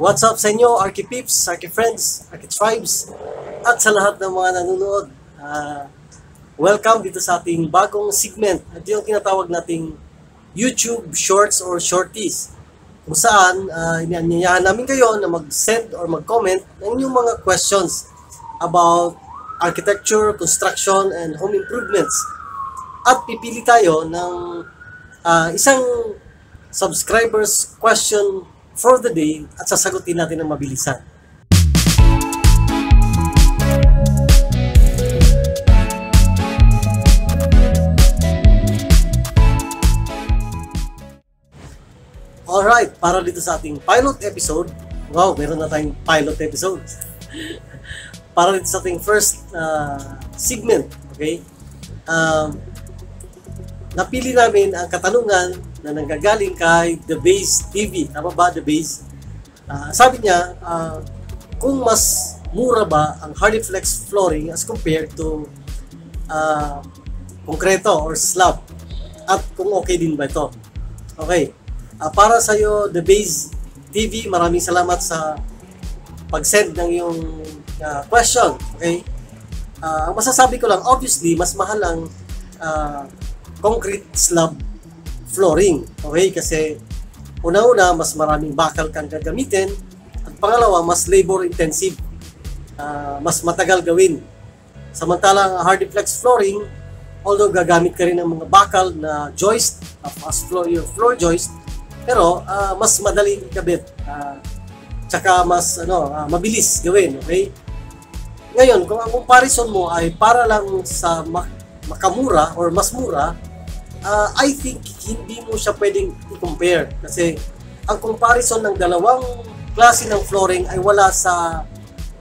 What's up sa inyo, Arky Peeps, Arky Friends, Arky Tribes, at sa lahat ng mga nanonood. Uh, welcome dito sa ating bagong segment. Ito yung tinatawag nating YouTube Shorts or Shorties. Kung saan, uh, inanyayahan namin kayo na mag-send or mag-comment ng inyong mga questions about architecture, construction, and home improvements. At pipili tayo ng uh, isang subscribers question for the day at sasagutin natin ng mabilisan. Alright, para dito sa ating pilot episode, wow, meron na tayong pilot episode. para dito sa ating first uh, segment, okay? Um, napili namin ang katanungan na nanggagaling kay The Base TV. Tama ba, The Base? Uh, sabi niya, uh, kung mas mura ba ang Hardiflex flooring as compared to uh, konkreto or slab? At kung okay din ba ito? Okay. Uh, para sa iyo, The Base TV, maraming salamat sa pag-send ng iyong uh, question. Okay? Uh, ang masasabi ko lang, obviously, mas mahal ang uh, concrete slab flooring. Okay? Kasi una-una, mas maraming bakal kang gagamitin. At pangalawa, mas labor intensive. Uh, mas matagal gawin. Samantalang hardiflex flooring, although gagamit ka rin ng mga bakal na joist, as floor, your floor joist, pero uh, mas madali ikabit. Uh, tsaka mas ano, uh, mabilis gawin, okay? Ngayon, kung ang comparison mo ay para lang sa mak- makamura or mas mura, uh, I think hindi mo siya pwedeng i-compare kasi ang comparison ng dalawang klase ng flooring ay wala sa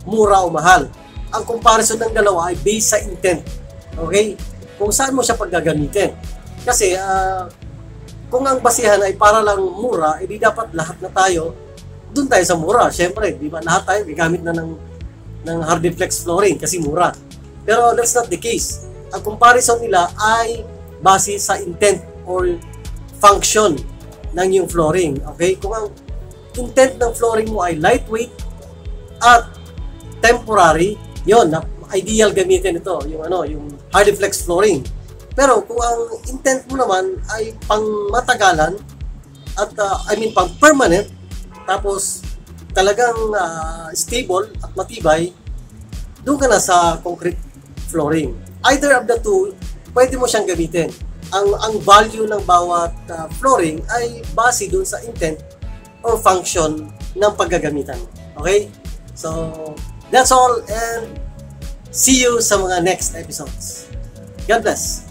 mura o mahal. Ang comparison ng dalawa ay based sa intent. Okay? Kung saan mo siya paggagamitin. Kasi uh, kung ang basihan ay para lang mura, edi dapat lahat na tayo doon tayo sa mura. Siyempre, di ba? Lahat tayo gagamit na ng ng Hardiflex flooring kasi mura. Pero that's not the case. Ang comparison nila ay base sa intent or function ng yung flooring. Okay? Kung ang intent ng flooring mo ay lightweight at temporary, yon ideal gamitin ito, yung ano, yung Hardiflex flooring. Pero kung ang intent mo naman ay pang matagalan at uh, I mean pang permanent tapos talagang uh, stable at matibay, doon ka na sa concrete flooring. Either of the two pwede mo siyang gamitin. Ang ang value ng bawat uh, flooring ay base dun sa intent or function ng paggagamitan. Okay? So, that's all and see you sa mga next episodes. God bless!